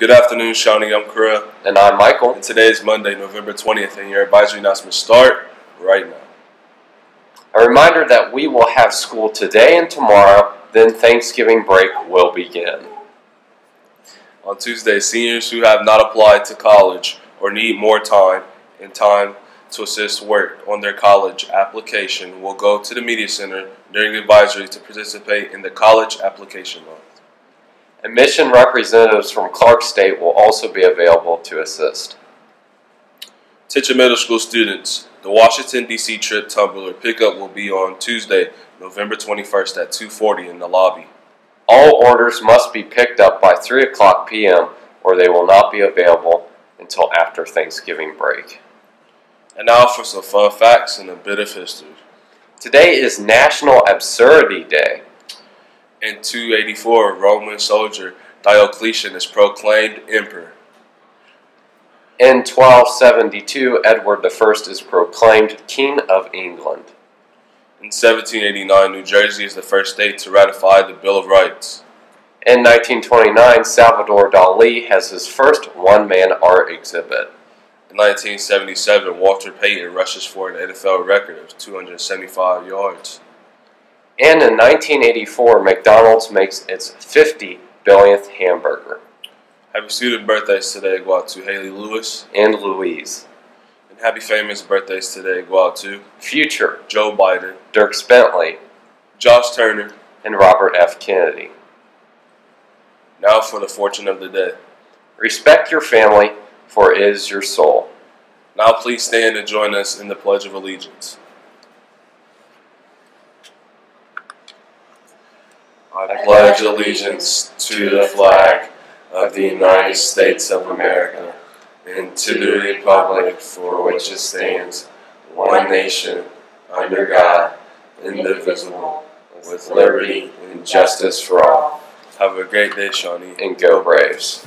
Good afternoon, Shawnee. I'm Kura. And I'm Michael. And today is Monday, November 20th, and your advisory announcements start right now. A reminder that we will have school today and tomorrow, then Thanksgiving break will begin. On Tuesday, seniors who have not applied to college or need more time and time to assist work on their college application will go to the Media Center during advisory to participate in the College Application Month. Admission representatives from Clark State will also be available to assist. Attention middle school students, the Washington, D.C. trip tumbler pickup will be on Tuesday, November 21st at 2.40 in the lobby. All orders must be picked up by 3 o'clock p.m. or they will not be available until after Thanksgiving break. And now for some fun facts and a bit of history. Today is National Absurdity Day. In 284, a Roman soldier Diocletian is proclaimed emperor. In 1272, Edward I is proclaimed King of England. In 1789, New Jersey is the first state to ratify the Bill of Rights. In 1929, Salvador Dali has his first one man art exhibit. In 1977, Walter Payton rushes for an NFL record of 275 yards. And in 1984, McDonald's makes its 50 billionth hamburger. Happy student birthdays today go out to Haley Lewis and Louise. And happy famous birthdays today go out to Future Joe Biden, Dierks Bentley, Josh Turner, and Robert F. Kennedy. Now for the fortune of the day. Respect your family, for it is your soul. Now please stand and join us in the Pledge of Allegiance. I pledge allegiance to the flag of the United States of America and to the republic for which it stands, one nation, under God, indivisible, with liberty and justice for all. Have a great day, Shawnee. And go Braves.